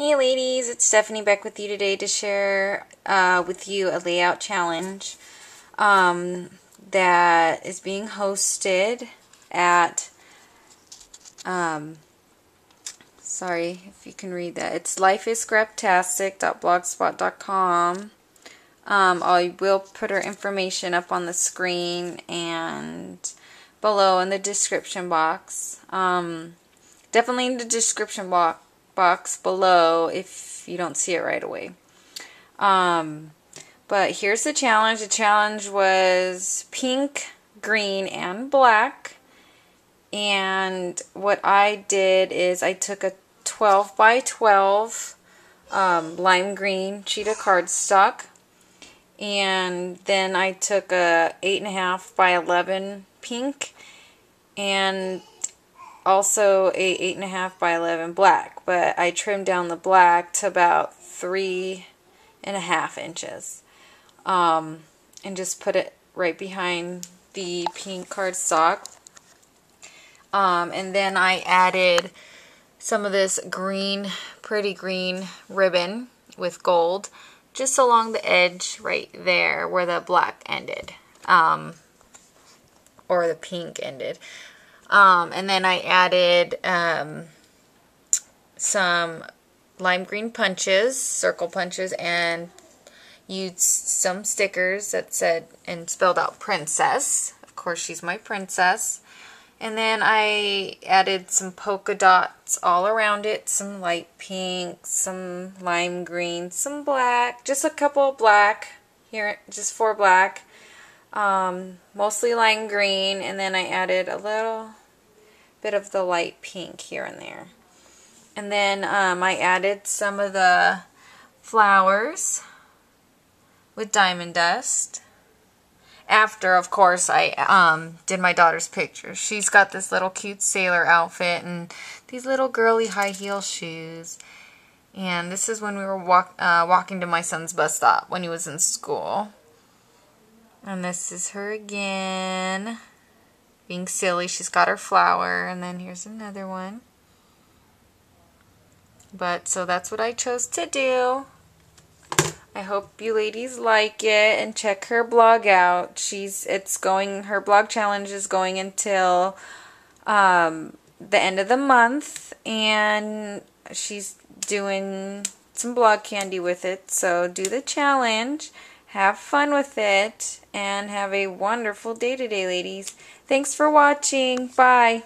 Hey ladies, it's Stephanie back with you today to share uh, with you a layout challenge um, that is being hosted at, um, sorry if you can read that, it's lifeisscraptastic.blogspot.com. Um, I will put her information up on the screen and below in the description box. Um, definitely in the description box box below if you don't see it right away. Um, but here's the challenge. The challenge was pink, green, and black. And what I did is I took a 12 by 12 um, lime green cheetah cardstock. And then I took a 8.5 by 11 pink and also a 8.5 by 11 black, but I trimmed down the black to about three and a half inches. Um, and just put it right behind the pink cardstock. Um, and then I added some of this green, pretty green ribbon with gold just along the edge right there where the black ended. Um, or the pink ended. Um, and then I added um, some lime green punches, circle punches, and used some stickers that said and spelled out princess. Of course, she's my princess. And then I added some polka dots all around it, some light pink, some lime green, some black, just a couple of black here, just four black, um, mostly lime green, and then I added a little bit of the light pink here and there. And then um, I added some of the flowers with diamond dust. After, of course, I um, did my daughter's picture. She's got this little cute sailor outfit and these little girly high heel shoes. And this is when we were walk, uh, walking to my son's bus stop when he was in school. And this is her again being silly. She's got her flower, and then here's another one. But, so that's what I chose to do. I hope you ladies like it and check her blog out. She's, it's going, her blog challenge is going until um, the end of the month, and she's doing some blog candy with it. So do the challenge. Have fun with it and have a wonderful day today, ladies. Thanks for watching. Bye.